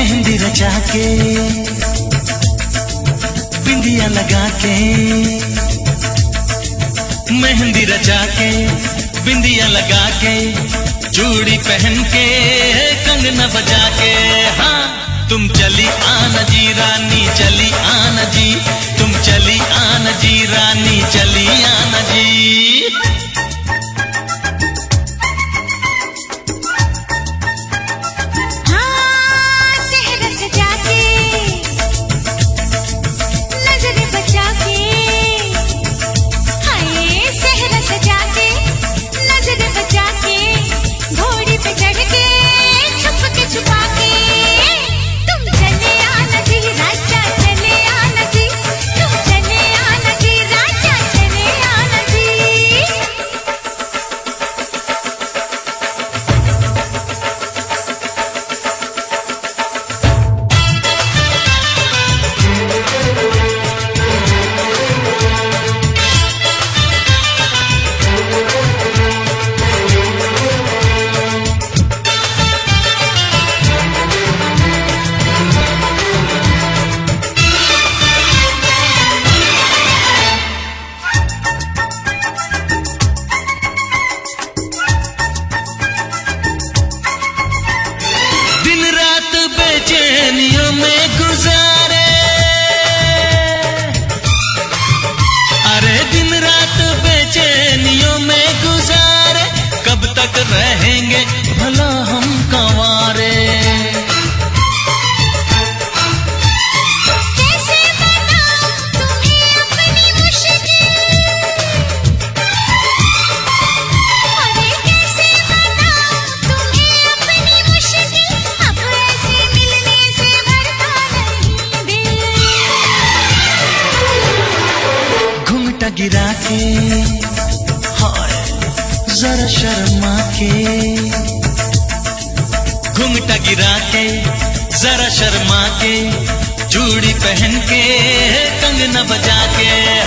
मेहंदी रचा के बिंदिया लगा के मेहंदी रचा के बिंदिया लगा के चूड़ी पहन के कंगना बजा के हाँ तुम चली गिरा के जरा शर्मा के। घुंघटा गिरा के, जरा शर्मा के चूड़ी पहन के, कंगना बजा के।